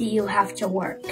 do you have to work?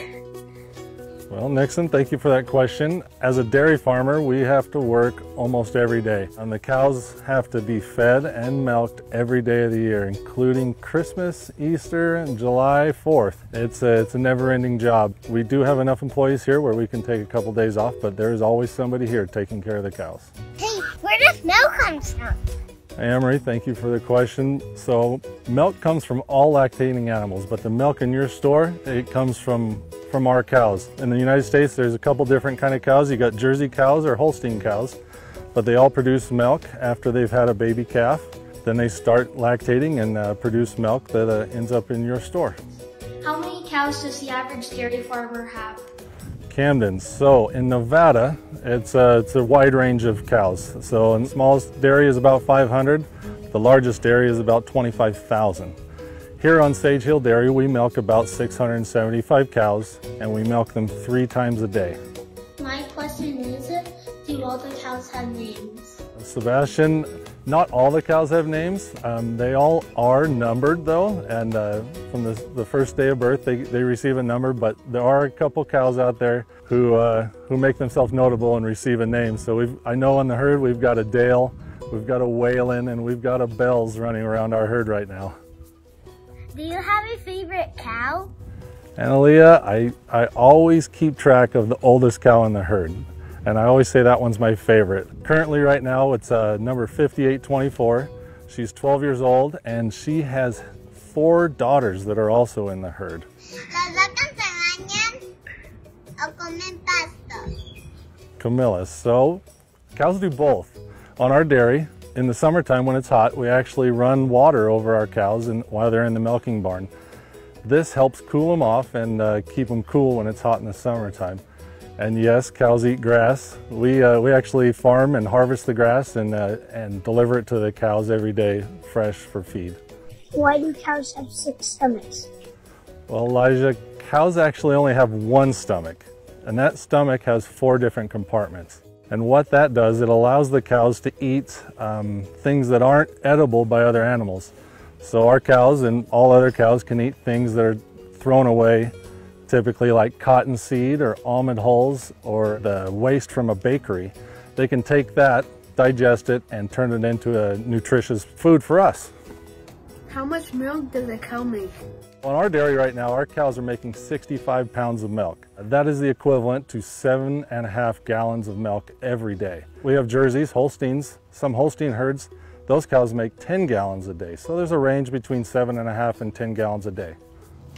Well, Nixon, thank you for that question. As a dairy farmer, we have to work almost every day. And the cows have to be fed and milked every day of the year, including Christmas, Easter, and July 4th. It's a, it's a never-ending job. We do have enough employees here where we can take a couple days off, but there's always somebody here taking care of the cows. Hey, where does milk come from? Emery, thank you for the question. So milk comes from all lactating animals, but the milk in your store, it comes from from our cows. In the United States, there's a couple different kind of cows. You got Jersey cows or Holstein cows, but they all produce milk after they've had a baby calf. Then they start lactating and uh, produce milk that uh, ends up in your store. How many cows does the average dairy farmer have? Camden. So in Nevada, it's a, it's a wide range of cows. So the smallest dairy is about 500. The largest dairy is about 25,000. Here on Sage Hill Dairy, we milk about 675 cows and we milk them three times a day. My question is, do all the cows have names? Sebastian, not all the cows have names. Um, they all are numbered though, and uh, from the, the, first day of birth, they, they receive a number, but there are a couple cows out there who, uh, who make themselves notable and receive a name. So we've, I know on the herd, we've got a Dale, we've got a Waylon, and we've got a Bells running around our herd right now. Do you have a favorite cow? Analia, I, I always keep track of the oldest cow in the herd. And I always say that one's my favorite. Currently right now it's uh, number 5824. She's 12 years old and she has four daughters that are also in the herd. Camilla. So cows do both. On our dairy, in the summertime when it's hot, we actually run water over our cows and, while they're in the milking barn. This helps cool them off and uh, keep them cool when it's hot in the summertime. And yes, cows eat grass. We, uh, we actually farm and harvest the grass and, uh, and deliver it to the cows every day fresh for feed. Why do cows have six stomachs? Well, Elijah, cows actually only have one stomach, and that stomach has four different compartments. And what that does, it allows the cows to eat um, things that aren't edible by other animals. So our cows and all other cows can eat things that are thrown away, typically like cottonseed or almond hulls or the waste from a bakery. They can take that, digest it, and turn it into a nutritious food for us. How much milk does a cow make? On our dairy right now, our cows are making 65 pounds of milk. That is the equivalent to seven and a half gallons of milk every day. We have Jerseys, Holsteins, some Holstein herds. Those cows make 10 gallons a day. So there's a range between seven and a half and 10 gallons a day.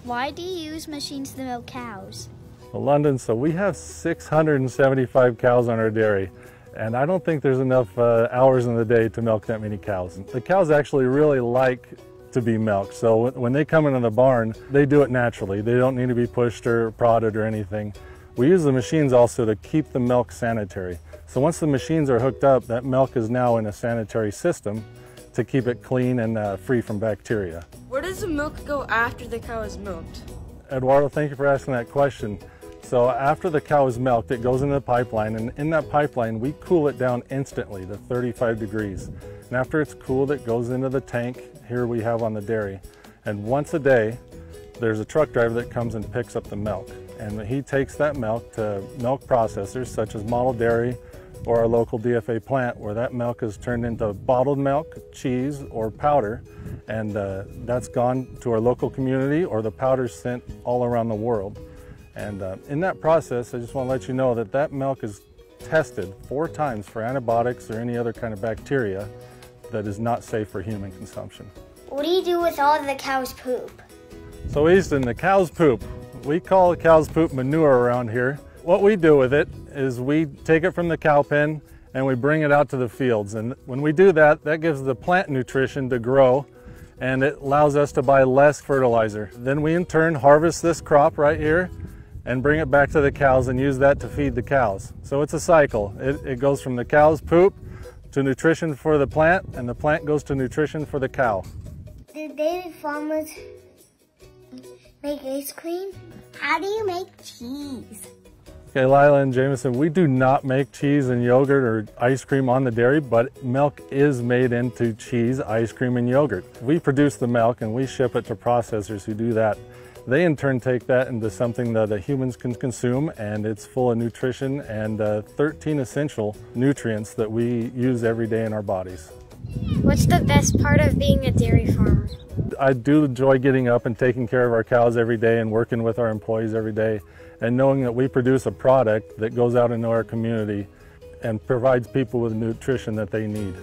Why do you use machines to milk cows? Well, London, so we have 675 cows on our dairy. And I don't think there's enough uh, hours in the day to milk that many cows. The cows actually really like to be milked. So when they come into the barn, they do it naturally. They don't need to be pushed or prodded or anything. We use the machines also to keep the milk sanitary. So once the machines are hooked up, that milk is now in a sanitary system to keep it clean and uh, free from bacteria. Does the milk go after the cow is milked? Eduardo, thank you for asking that question. So after the cow is milked, it goes into the pipeline, and in that pipeline, we cool it down instantly to 35 degrees. And after it's cooled, it goes into the tank here we have on the dairy. And once a day, there's a truck driver that comes and picks up the milk. And he takes that milk to milk processors such as Model Dairy or our local DFA plant where that milk is turned into bottled milk, cheese, or powder. And uh, that's gone to our local community or the powder's sent all around the world. And uh, in that process, I just want to let you know that that milk is tested four times for antibiotics or any other kind of bacteria that is not safe for human consumption. What do you do with all the cow's poop? So Easton, the cow's poop, we call the cow's poop manure around here. What we do with it is we take it from the cow pen and we bring it out to the fields. And when we do that, that gives the plant nutrition to grow and it allows us to buy less fertilizer. Then we in turn harvest this crop right here and bring it back to the cows and use that to feed the cows. So it's a cycle. It, it goes from the cow's poop to nutrition for the plant, and the plant goes to nutrition for the cow. Do dairy farmers make ice cream? How do you make cheese? Okay, Lila and Jameson, we do not make cheese and yogurt or ice cream on the dairy, but milk is made into cheese, ice cream, and yogurt. We produce the milk and we ship it to processors who do that. They in turn take that into something that the humans can consume and it's full of nutrition and uh, 13 essential nutrients that we use every day in our bodies. What's the best part of being a dairy farmer? I do enjoy getting up and taking care of our cows every day and working with our employees every day and knowing that we produce a product that goes out into our community and provides people with nutrition that they need.